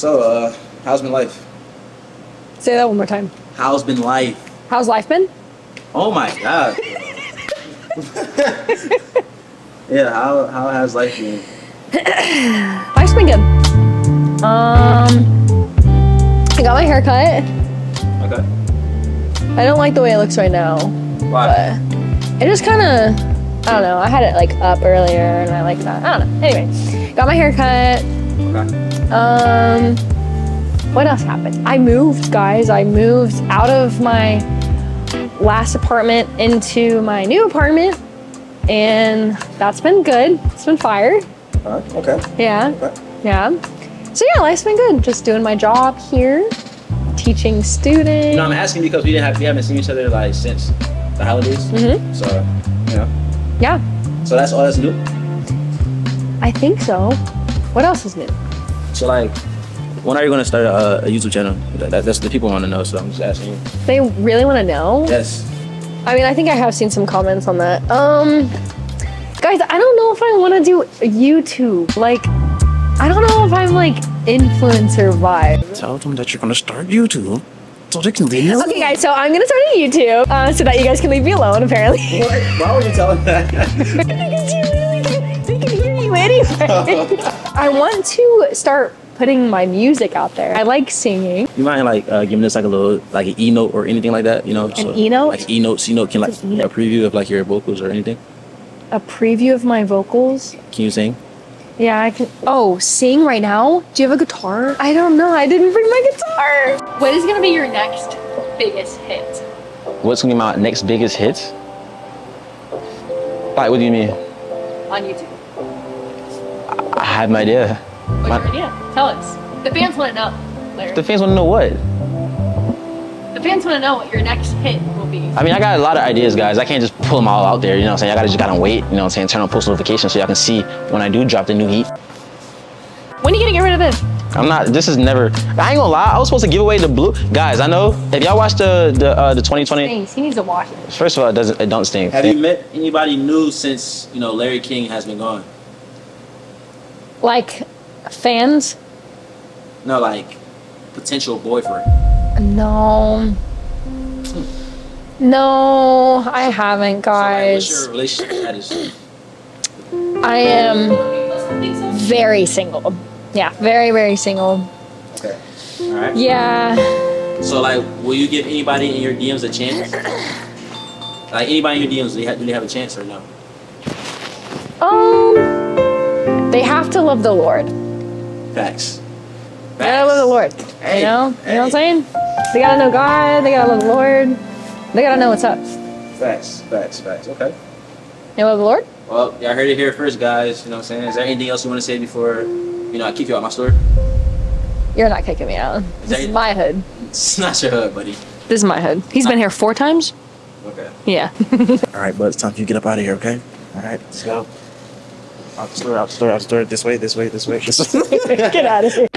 So, uh, how's been life? Say that one more time. How's been life? How's life been? Oh my god. yeah, how how has life been? Life's been good. Um, I got my hair cut. Okay. I don't like the way it looks right now, Why? but it just kind of, I don't know. I had it like up earlier, and I like that. I don't know. Anyway, got my hair cut. Okay. Um, what else happened? I moved, guys. I moved out of my last apartment into my new apartment, and that's been good. It's been fire. Alright, okay. Yeah, Okay. yeah. So yeah, life's been good. Just doing my job here, teaching students. You know, I'm asking because we didn't have we haven't seen each other like since the holidays. Mhm. So, you know. Yeah, So that's all that's new. I think so. What else is new? So like, when are you gonna start a, a YouTube channel? That, that- that's the people want to know. So I'm just asking you. They really want to know. Yes. I mean, I think I have seen some comments on that. Um, guys, I don't know if I want to do YouTube. Like, I don't know if I'm like influencer vibe. Tell them that you're gonna start YouTube, so they can leave. Okay, guys, so I'm gonna start a YouTube uh, so that you guys can leave me alone. Apparently, Why would you tell them that? anyway. I want to start putting my music out there. I like singing. you mind like uh, giving us like a little like an e note or anything like that? You know, an e-note? Like e note, c note. Can like e-note? a preview of like your vocals or anything? A preview of my vocals. Can you sing? Yeah, I can. Oh, sing right now? Do you have a guitar? I don't know. I didn't bring my guitar. What is gonna be your next biggest hit? What's gonna be my next biggest hit? Like, what do you mean? on YouTube? I have no idea. What's My- your idea? Tell us. The fans want to know. Larry. The fans wanna know what? The fans want to know what your next hit will be. I mean, I got a lot of ideas, guys. I can't just pull them all out there, you know what I'm saying? I gotta just gotta wait, you know what I'm saying? Turn on post notifications so y'all can see when I do drop the new heat. When are you gonna get rid of this? I'm not, this is never, I ain't gonna lie, I was supposed to give away the blue. Guys, I know, if y'all watch the, the, uh, the 2020, Thanks. He needs to wash it. first of all, it doesn't, it don't stink. Have you met anybody new since you know Larry King has been gone? Like fans? No, like potential boyfriend. No. No, I haven't, guys. So, like, what's your relationship status? I am very single. Yeah, very, very single. Okay. All right. Yeah. So like, will you give anybody in your DMs a chance? Like anybody in your DMs, do they have, do they have a chance or no? Um, they have to love the Lord. Facts. They gotta love the Lord. Hey, you know? You know what I'm saying? They gotta know God. They gotta love the Lord. They gotta know what's up. Facts. Facts. Facts. Okay. You love the Lord? Well, y'all heard it here first, guys. You know what I'm saying? Is there anything else you want to say before, you know, I kick you out my store? You're not kicking me out. This is that- my hood. It's not your hood, buddy. This is my hood. He's been here four times? Okay. Yeah. All right, bud. It's time for you to get up out of here. Okay. All right. Let's go. Store. Out the store. Out the store. This way. This way. This way. This way. Get out of here.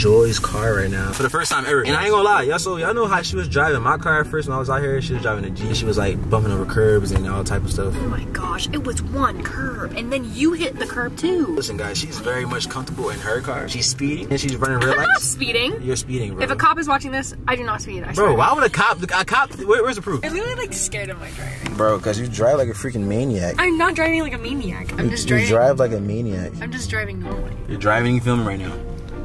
Joy's car right now for the first time ever. And I ain't gonna lie, y'all so y'all know how she was driving my car at first when I was out here. She was driving a G. She was like bumping over curbs and all type of stuff. Oh my gosh, it was one curb, and then you hit the curb too. Listen, guys, she's very much comfortable in her car. She's speeding and she's running red I'm not lights. speeding. You're speeding, bro. If a cop is watching this, I do not speed. I Bro, swear. why would a cop? A cop? Where, where's the proof? I'm literally like scared of my driving. Bro, because you drive like a freaking maniac. I'm not driving like a maniac. I'm just you driving. drive like a maniac. I'm just driving normally. You're driving and filming right now.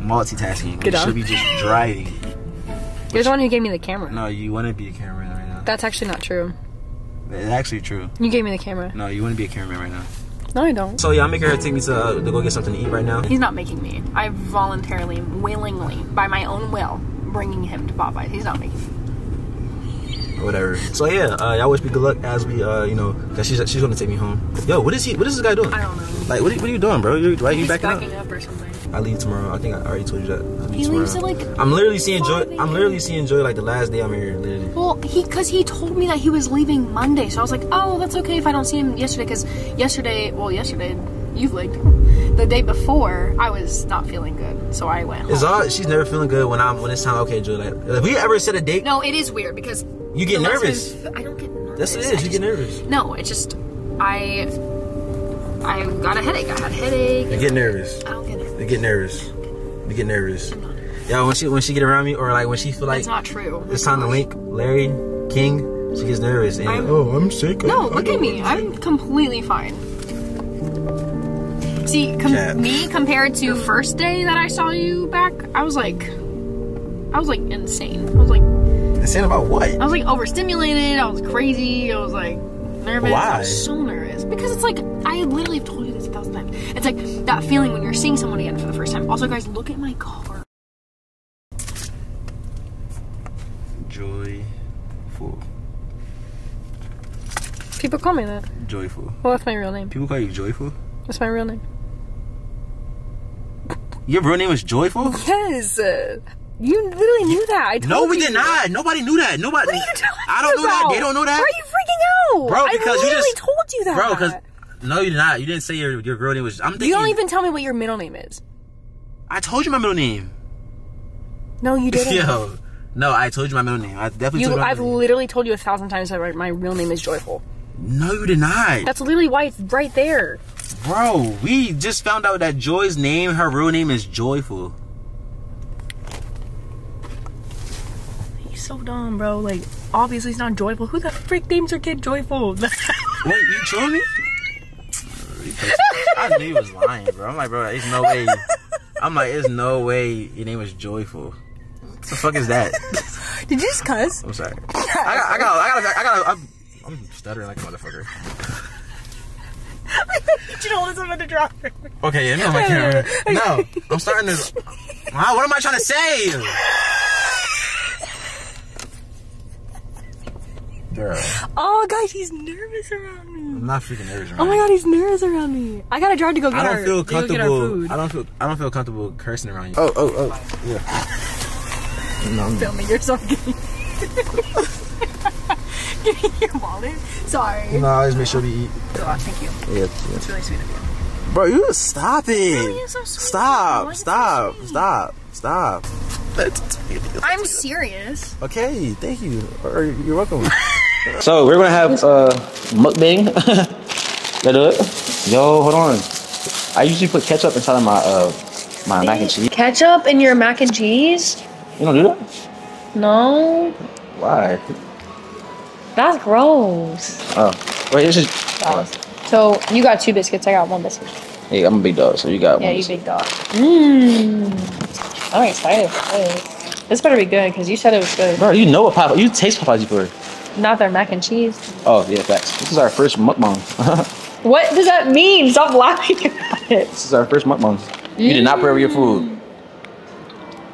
Multitasking. Get you should be just driving. You're the one who gave me the camera. No, you want to be a cameraman right now. That's actually not true. It's actually true. You gave me the camera. No, you want to be a cameraman right now. No, I don't. So yeah, I'm making her take me to, uh, to go get something to eat right now. He's not making me. I voluntarily, willingly, by my own will, bringing him to Popeyes. He's not making me. Or whatever. So yeah, uh, y'all wish me good luck as we, uh, you know, cause she's she's gonna take me home. Yo, what is he? What is this guy doing? I don't know. Like, what are, what are you doing, bro? You why are you He's backing, backing up? up or something. I leave tomorrow. I think I already told you that. I leave He tomorrow. leaves at like. I'm literally seeing Joy. I'm literally seeing Joy like the last day I'm here. Literally. Well, he because he told me that he was leaving Monday, so I was like, oh, that's okay if I don't see him yesterday. Because yesterday, well, yesterday you leaked. The day before, I was not feeling good, so I went. It's all. She's never feeling good when I'm when it's time. Okay, Joy. Like, if we ever set a date, No, it is weird because you get nervous. time- I don't get nervous. That's what it is. I You get nervous. No, it's just I I got a headache. I had a headache. You get nervous. I don't get it. You get nervous. You get nervous. Yeah, when she when she get around me or like when she feel like It's not true. it's time to link Larry King, she gets nervous and I'm- oh I'm sick. No, I look don't at me. I'm completely fine. See, com- Cat. me compared to first day that I saw you back, I was like, I was like insane. I was like, drink. saying about what? I was like overstimulated. I was crazy. I was like nervous. I was so nervous because it's like I literally have told you this a thousand times. It's like that feeling when you're seeing someone again for the first time. Also, guys, look at my car. Joyful. People call me that. Joyful. Well, that's my real name. People call you Joyful? That's my real name. Your real name is Joyful? Yes. You literally knew that. I told No, we you. did not. Nobody knew that. Nobody. What are you talking I don't know that. They don't know that. Why are you freaking out? Bro, because I you literally just- told you that. Bro, because no, you did not. You didn't say your your real name was. I'm thinking. you don't even tell me what your middle name is. I told you my middle name. No, you didn't. Yo, no, I told you my middle name. I definitely You, told you my I've name. literally told you a thousand times that my- my real name is Joyful. No, you did not. That's literally why it's right there. Bro, we just found out that Joy's name, her real name is Joyful. So dumb, bro. Like, obviously he's not Joyful. Who the frick names their kid Joyful? Wait, you me? I knew he was lying, bro. I'm like, bro, there's no way. I'm like, there's no way your name is Joyful. What the fuck is that? Did you just cuss? I'm sorry. I got, I got, I got, I got. I'm, I'm stuttering like a motherfucker. You hold this up in the drawer? Okay, yeah, no, my camera. No, I'm starting to. Wow, what am I trying to say? Girl, Oh, guys, he's nervous around me. I'm not freaking nervous. Oh my god, he's nervous around me. I gotta drive to go get I don't feel to go get our comfortable. food. I don't feel. I don't feel comfortable cursing around you. Oh, oh, oh. Yeah. No, I'm- filming yourself getting. Give me your wallet. Sorry. no, I always make sure we eat. Oh, thank you. Yeah, yeah. It's really sweet of you. Bro, you stop it. you're so sweet. Why Stop, so stop, stop, stop. I'm serious. Okay, thank you. Or You're welcome. So we're gonna have uh mukbang. That do it? Yo, hold on. I usually put ketchup inside of my uh my mac and cheese. Ketchup in your mac and cheese? You don't do that? No, Why? that's gross. Oh, wait, this is. So you got two biscuits. I got one biscuit. Hey, I'm a big dog, so you got Yeah, one. Yeah, you big dog. Mmm. I'm excited this. This better be good because you said it was good. Bro, you know what Papa? You taste Popeyes before. Not their mac and cheese. Oh yeah, facts. This is our first mukbang. What does that mean? Stop laughing about it. this is our first mukbang. You did not pray over your food.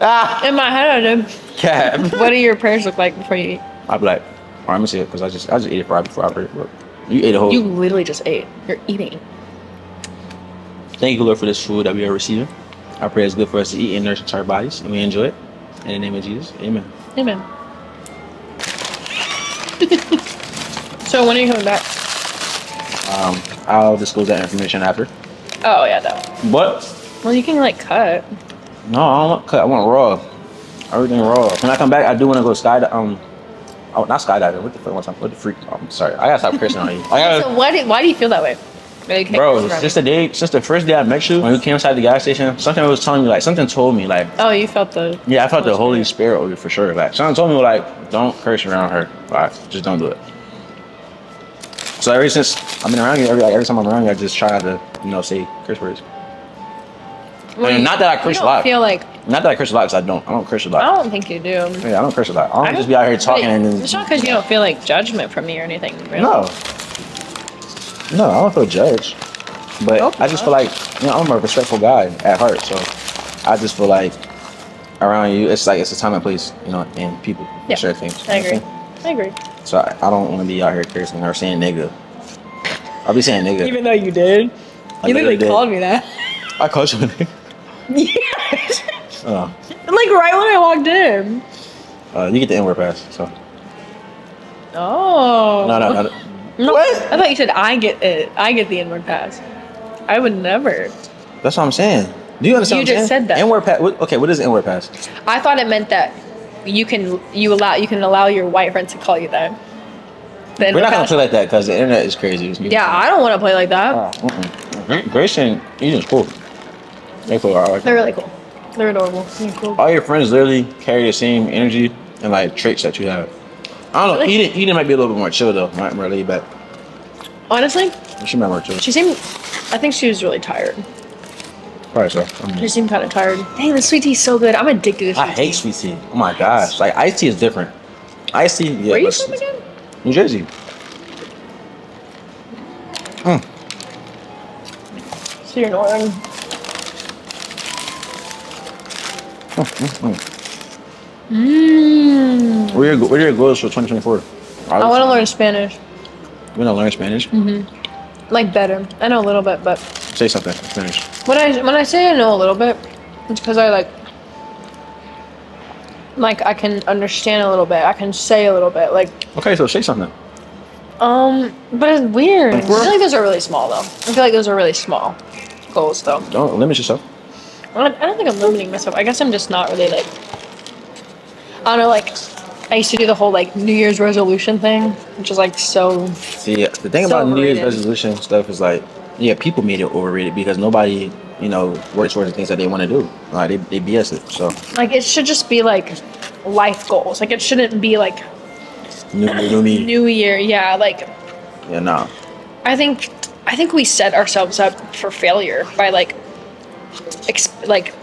Ah, In my head, I did. cat. What do your prayers look like before you eat? I'd be like, all right, me see it, because I just I just ate it right before I prayed. You ate a whole. You literally just ate. You're eating. Thank you, Lord, for this food that we are receiving. I pray it's good for us to eat and nourish our bodies, and we enjoy it. In the name of Jesus, Amen. Amen. so when are you coming back? Um, I'll disclose that information after. Oh yeah, that. What? Well, you can like cut. no, I don't want cut. I want raw. Everything raw. When I come back, I do want to go skydive. Um, oh, not skydiving. What the fuck? What the, what the freak? I'm sorry. I gotta stop cursing on you. I gotta. So why do, why do you feel that way? Hey, Bro, since the day, since the first day I met you, when we came inside the gas station, something was telling me, like, something told me, like, Oh, you felt the. yeah, I felt the Holy Spirit over for sure. Like, something told me, like, don't curse around her. Like, just don't do it. So ever since I've been around you, every, like, every time I'm around you, I just try to, you know, say curse words. I mean, not that I curse a don't lot. feel like Not that I curse a lot, because I don't. I don't curse a lot. I don't think you do. Yeah, I don't curse a lot. I don't just be out here talking and then. It's not because you don't feel like judgment from me or anything. Really. No. No, I don't feel judged. But Hope I just feel like, you know, I'm a respectful guy at heart. So I just feel like around you, it's like it's a time and place, you know, and people Yeah, share things. I agree. I'm agree. So I, I don't want to be out here cursing or saying nigga. I'll be saying nigga. Even though you did, I you literally did. called me that. I called you a nigga. yes. Oh, Like right when I walked in. uh, you get the N word pass. So Oh. no, no, no. No, What? I thought you said I get it. I get the inward pass. I would never. That's what I'm saying. Do you understand? You what I'm just saying? said that. inward pass. Okay, what is inward pass? I thought it meant that you can you allow you can allow your white friends to call you that. then We're not okay. gonna play like that because the internet is crazy. Yeah, I don't want to play like that. Uh, mm-mm. Grace and Eden's cool. They cool. I like They're them. really cool. They're adorable. They're cool. All your friends literally carry the same energy and like traits that you have. I don't know. Really? Eden, Eden might be a little bit more chill though. Might more laid back. Honestly, She might more chill. she seemed. I think she was really tired. Probably so. I, mean, She seemed kind of tired. Dang, the sweet tea's so good. I'm addicted to sweet I hate sweet tea. Oh my gosh. Like iced tea is different. Iced tea, yeah. Where are you from again? New Jersey. Mm. So you're northern. Hmm, hmm, hmm. Mmm. What are your, what are your goals for 2024? I want to learn Spanish. You want to learn Spanish? Mhm. Like better. I know a little bit, but Say something in Spanish. when I when I say I know a little bit, it's because I like like I can understand a little bit. I can say a little bit. Like Okay, so say something. um, but it's weird. I feel like those are really small though. I feel like those are really small goals though. Don't limit yourself. I don't think I'm limiting myself. I guess I'm just not really like. I don't know. Like, I used to do the whole like New Year's resolution thing, which is like so. See, the thing So about New Year's overrated. resolution stuff is like, yeah, people made it overrated because nobody, you know, works towards the things that they want to do. Like they, they BS it. So Like, it should just be like life goals. Like, it shouldn't be like new, new me. New Year. Yeah. Like, Yeah, nah. I think I think we set ourselves up for failure by like, ex- like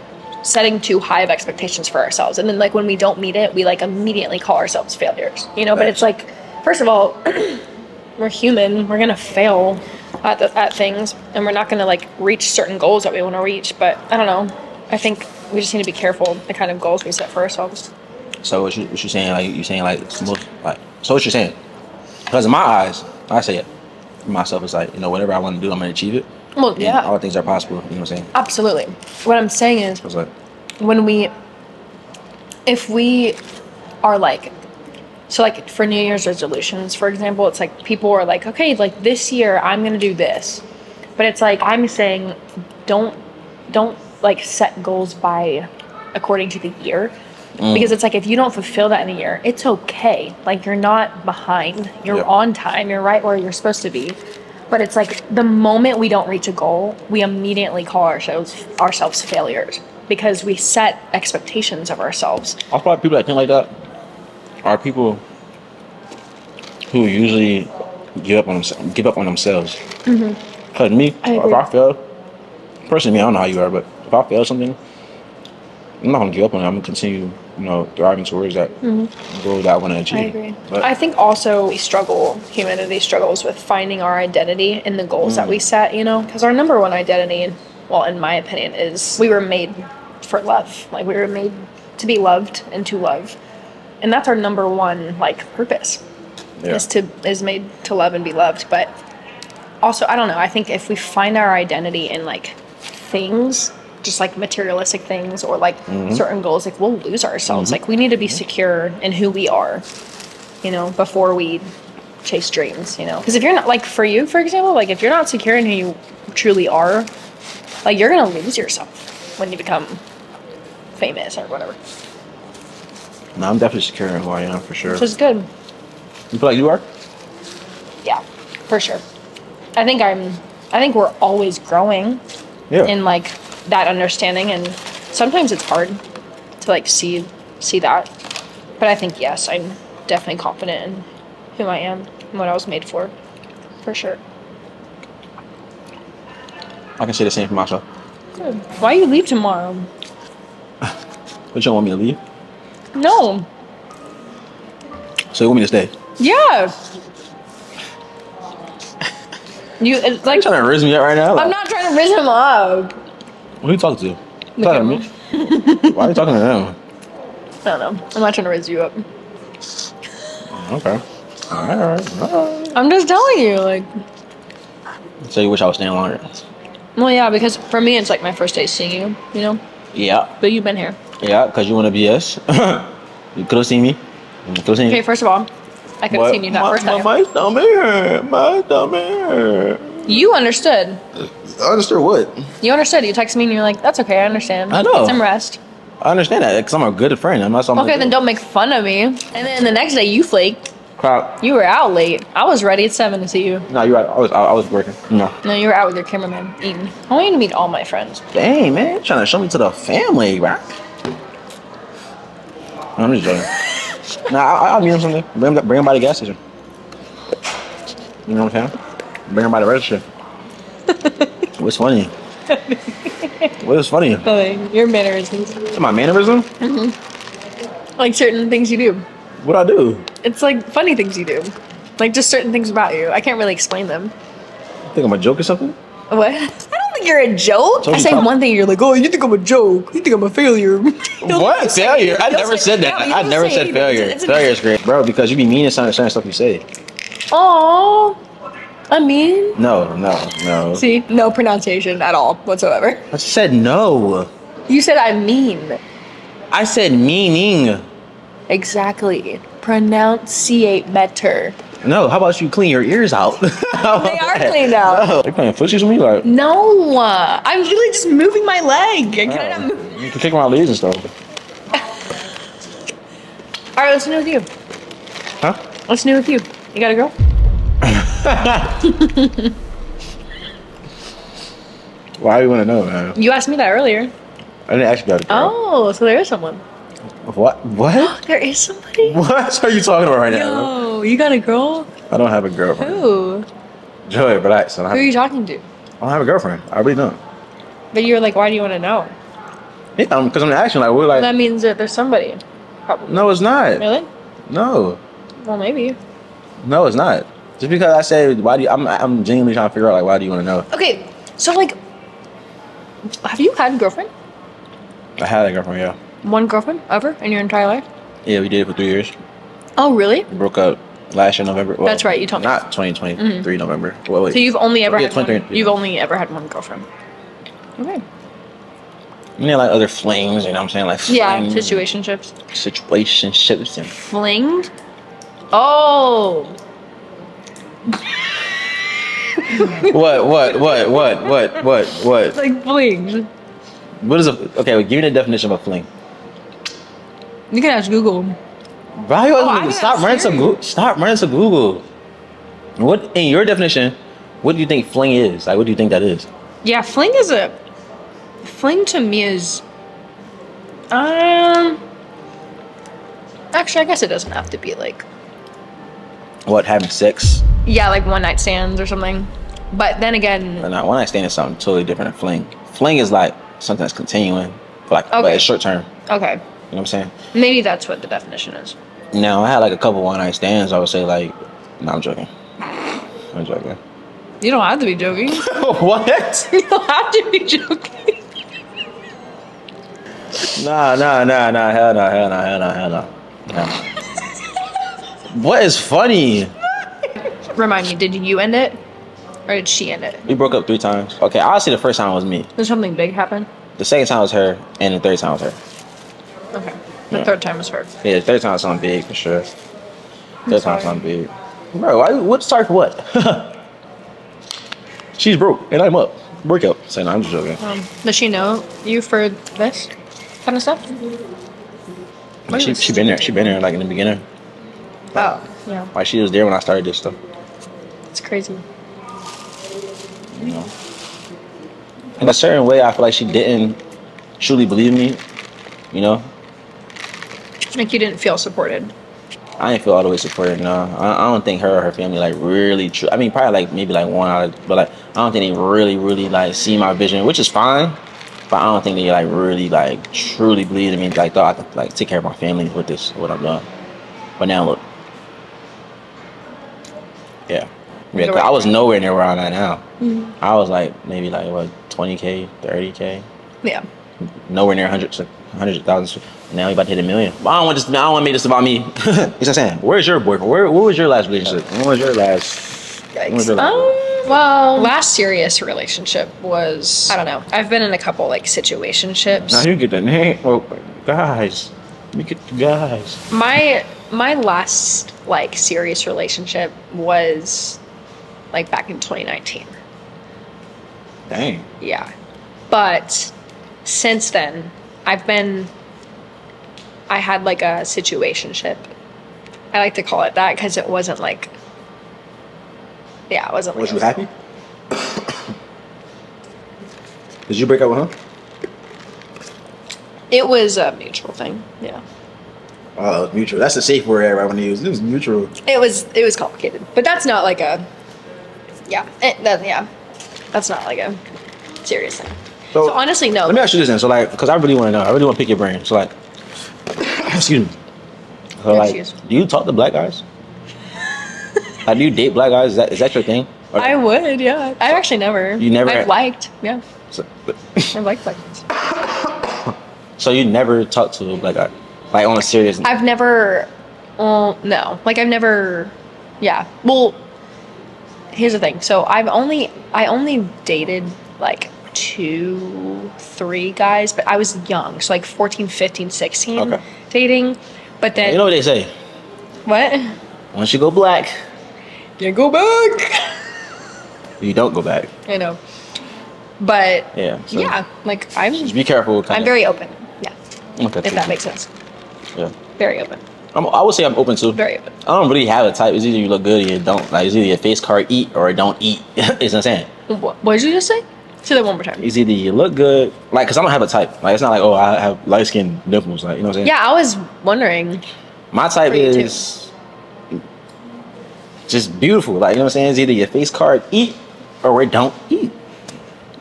setting too high of expectations for ourselves, and then like when we don't meet it, we like immediately call ourselves failures. You know. But it's like, first of all, we're human. We're gonna fail at the, at things, and we're not gonna like reach certain goals that we want to reach. But I don't know. I think we just need to be careful the kind of goals we set for ourselves. So what you what you saying? Like you saying like most like so what you're saying? Because in my eyes, I say it myself. It's like you know whatever I want to do, I'm gonna achieve it. Well, And yeah, all things are possible. You know what I'm saying? absolutely. What I'm saying is, I was like, when we if we are like so like for new year's resolutions for example it's like people are like okay like this year i'm gonna do this but it's like i'm saying don't don't like set goals by according to the year mm. because it's like if you don't fulfill that in a year it's okay like you're not behind you're Yep. on time you're right where you're supposed to be but it's like the moment we don't reach a goal we immediately call ourselves ourselves failures because we set expectations of ourselves I feel like people that think like that are people who usually give up on themselves. Give up on themselves. Mm-hmm. Cause me, I if. I fail, personally, me, I don't know how you are, but if I fail something, I'm not gonna give up on it. I'm gonna continue, you know, driving towards that mm-hmm. goal that I want to achieve. I agree. But I think also we struggle, humanity struggles with finding our identity in the goals that we mm. set, you know? Because our number one identity, well, in my opinion, is we were made for love. Like, we were made to be loved and to love. And that's our number one, like, purpose yeah. is to is made to love and be loved but also i don't know i think if we find our identity in like things just like materialistic things or like mm-hmm. certain goals like we'll lose ourselves mm-hmm. like we need to be secure in who we are you know before we chase dreams you know because if you're not like for you for example like if you're not secure in who you truly are like you're gonna lose yourself when you become famous or whatever no, I'm definitely secure in who I am for sure. which is good You feel like you are? Yeah, for sure. I think I'm. I think we're always growing Yeah. in like that understanding, and sometimes it's hard to like see see that. But I think yes, I'm definitely confident in who I am and what I was made for, for sure. I can say the same for myself. Good. Why you leave tomorrow? But you don't want me to leave, No. so you want me to stay? Yeah. You uh, it's like you trying to raise me up right now? Like, I'm not trying to raise him up. Who are you talking to? Talking to me? Why are you talking to him? I don't know. I'm not trying to raise you up. Oh, okay. All right, all right, all right. I'm just telling you, like. So you wish I was staying longer? Well, yeah, because for me, it's like my first day seeing you, you know? Yeah. But you've been here. Yeah, because you want to BS. you could have seen me. You could have seen Okay, me. first of all, I could have seen you that my, first time. My, my stomach hurt. My stomach hurt. You understood. I understood what? You understood. You texted me and you're like, that's okay, I understand. I know. Get some rest. I understand that because I'm a good friend. I'm not someone. Okay, then don't make fun of me. And then the next day, you flaked. Crap. You were out late. I was ready at seven to see you. No, you're right. I was I, I was working. No. No, you were out with your cameraman eating. I want you to meet all my friends. Dang, man, you're trying to show me to the family, bro. I'm just joking. Nah, I, I'll meet him someday. Bring him, bring him by the gas station. You know what I'm saying? Bring him by the register. What's funny? what is funny? Nothing. Your mannerisms. My mannerism? Mhm. Like certain things you do. What I do? It's like funny things you do. Like just certain things about you. I can't really explain them. You think I'm a joke or something? What? I don't think you're a joke. Told I say one thing, you're like, oh, you think I'm a joke. You think I'm a failure. What failure? I never say- said that. no, I never said failure. It's- it's- failure is great, bro, because you be mean to certain certain stuff you say. Oh. I mean, No, no, no. see, no pronunciation at all whatsoever. I said no. You said I mean. I said meaning. Exactly. Pronunciate better. No, how about you clean your ears out? they They are cleaned out. No, they playing footsies with me like. No, uh, I'm literally just moving my leg. Can I not move? You can kick my legs and stuff. All right, what's new with you? Huh? What's new with you? You got a girl? Why do you want to know, man? You asked me that earlier. I didn't ask you about it. girl. Oh, so there is someone. What? What? There is somebody? what are you talking about right now? Yo, you got a girl? I don't have a girlfriend. Who? Joey, relax. I don't, Who are you talking to? I don't have a girlfriend. I really don't. But you're like, why do you want to know? Yeah, because I'm asking like, we're like, That means that there's somebody. Probably. no, it's not. Really? No, Well, maybe. no, it's not. Just because I say, why do you? I'm, I'm genuinely trying to figure out like, why do you want to know? Okay, so like, have you had a girlfriend? I had a girlfriend, yeah. One girlfriend ever in your entire life? Yeah, we did it for three years. Oh, really? We broke up last year November. Well, That's right, you told me. Not 2023 mm-hmm. November. Well, wait. So you've only ever Yeah, had one, 23, you've yeah. only ever had one girlfriend. Okay. I mean, like other flings, you know what I'm saying? Like Yeah, situationships. situationships, and Flinged? Oh. what, what, what, what, what, what, what? Like flinged. What is a okay? Well, give me the definition of a fling. You can ask Google. Why you Oh, stop running to. Google? Stop running to Google. What in your definition? What do you think fling is? Like, what do you think that is? Yeah, fling is a fling to me is um actually I guess it doesn't have to be like What having sex? yeah, like one night stands or something. But then again, not? One night stand is something totally different than fling. Fling is like something that's continuing, like but Okay. it's short term. okay, You know what I'm saying? maybe that's what the definition is. Now I had like a couple one night stands. I would say like, no, I'm joking. I'm joking. You don't have to be joking. what? you don't have to be joking. Nah, nah, nah, nah, hell no, hell no, hell no, hell no. No. what is funny? Remind me, did you end it? Or did she end it? We broke up three times. Okay, honestly, the first time was me. Did something big happen? The second time was her, and the third time was her. The Yeah. third time was her. Yeah, the third time was something big for sure. Third time sorry. something big. Bro, why? What? For what? She's broke, and I'm up. Breakup. Say no, I'm just joking. Um, does she know you for this kind of stuff? She she been there. She been there like in the beginning. Oh, yeah. Like she was there when I started this stuff. It's crazy. you know. In a certain way, I feel like she didn't truly believe me. You know, Like you didn't feel supported. I didn't feel all the way supported. No, I, I don't think her or her family like really. Tr- I mean, probably like maybe like one out of, but like I don't think they really, really like see my vision, which is fine. But I don't think they like really like truly believe in me. Like thought I could like take care of my family with this, what I'm doing. But now look, yeah, yeah. 'cause I was nowhere near where I'm at now. Mm-hmm. I was like maybe like what 20k, 30k. Yeah. nowhere near hundreds, hundreds of thousands. Now we about to hit a million. But I don't want this. I don't want to make this about me. you know what I'm saying? Where's your boyfriend? Where? What was your last relationship? When was your last? When was your last? Um, well, last serious relationship was I don't know. I've been in a couple like situationships. now you get the name. Oh, guys, you get the guys. My my last like serious relationship was like back in 2019. Dang. Yeah. But since then, I've been I had like a situationship I like to call it that because it wasn't like. Yeah, it wasn't. Was like you happy? Did you break up with him? It was a mutual thing. Yeah. Oh, it was mutual. That's the safe word, right? When they use it was mutual. It was it was complicated, but that's not like a. Yeah, it, that, yeah, that's not like a serious thing. So, So honestly, no. let me ask you this then. So, like, because I really want to know. I really want to pick your brain. So, like, excuse me. So, like, do you talk to black guys? like, do you date black guys? Is that is that your thing? Or- I would, yeah. I've actually never. You never- I've liked, yeah. so, I've liked black guys. so you never talk to a black guy, like on a serious. I've never. Well, no. Like I've never. Yeah. Well, here's the thing. So I've only I only dated like two, three guys, but I was young, so like 14, 15, 16 Okay. dating. But then you know what they say? what? Once you go black, Can't go back. you don't go back. I know. But Yeah. So yeah, like I'm Just be careful. Kind I'm of- very open. Yeah. Okay. If that makes sense. Yeah. Very open. I'm, I would say I'm open to. Very open. I don't really have a type. It's either you look good or you don't. Like it's either your face card eat or it don't eat. it's insane. What, what did you just say? Say that one more time. It's either you look good, like, cause I don't have a type. Like it's not like oh I have light skin nipples. Like you know what I'm saying? Yeah, I was wondering. My type you too. is just beautiful. Like you know what I'm saying? It's either your face card eat or it don't eat.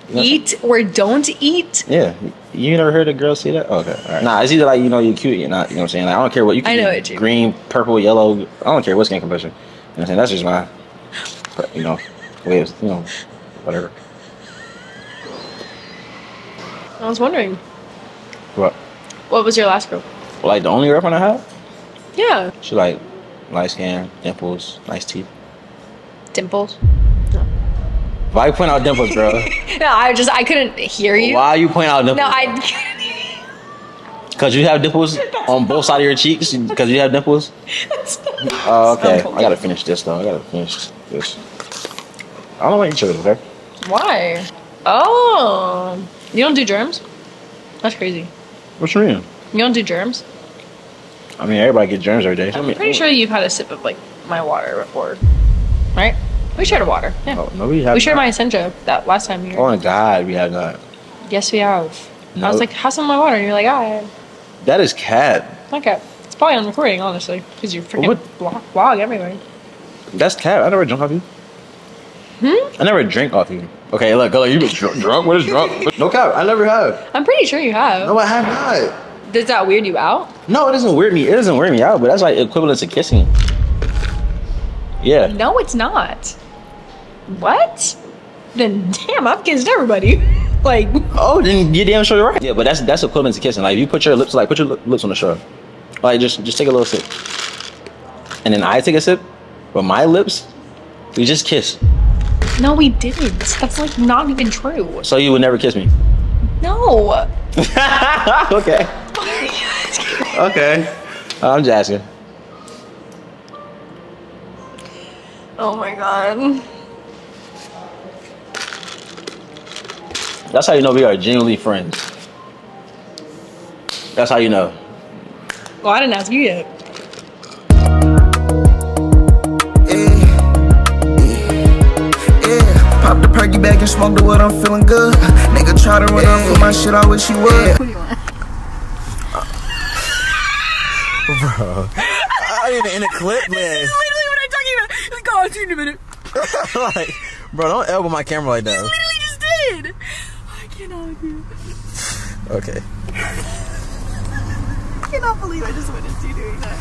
You know Eat or don't eat? Yeah, you never heard a girl say that? Okay, all right. Nah, it's either like you know you're cute, or you're not. You know what I'm saying? Like I don't care what you. I can know be what you- Green, purple, yellow. I don't care what skin complexion. You know what I'm saying? That's just my, you know, way of you know, whatever. I was wondering. What? What was your last girl? Well, like the only girlfriend I have, Yeah. she like light skin, dimples, nice teeth. Dimples. No. Why you point out dimples, bro? No, I just I couldn't hear you. Why you point out dimples? No, I. Cause you have dimples on both sides of your cheeks. Cause you have dimples. Oh, okay. I gotta finish this though. I gotta finish this. I don't know what each other, okay? Why? Oh, you don't do germs? That's crazy. What you mean? You don't do germs? I mean, everybody get germs every day. I I'm mean, pretty sure you've had a sip of like my water before, right? We shared a water. Yeah. Oh, no, we have. we shared not. my Essentia that last time you. Oh my God, we have not. Yes, we have. I was like, "How's some of my water?" And you're like, "Ah, That is cat. Not cat. It's probably on recording, honestly, because you're freaking What? blog, blog everywhere. That's cat. I never drink off you. Hmm? I never drink off you. Okay, look, look, you been drunk. drunk? What is drunk? No cap. I never have. I'm pretty sure you have. No, I have not. Does that weird you out? No, it doesn't weird me. It doesn't weird me out, but that's like equivalent to kissing. Yeah. No, it's not. What? Then damn, I've kissed everybody. like, Oh, then you damn sure you're right. Yeah, but that's that's equivalent to kissing. Like if you put your lips like put your lips on the straw. Like just just take a little sip. And then I take a sip, but my lips, we just kiss. No, we didn't. That's like not even true. So you would never kiss me. No. okay. Okay. I'm just asking. Oh my god. That's how you know we are genuinely friends. That's how you know. Well, I didn't ask you yet. The perky bag and smoke the wood, I'm feeling good. Nigga try to run up for my shit, I wish he would. I didn't in a clip, man. This is Literally what I'm talking about. Just go on to a minute. like, bro, don't elbow my camera like that. Literally just did. I cannot do. Okay. I cannot believe I just witnessed you doing that.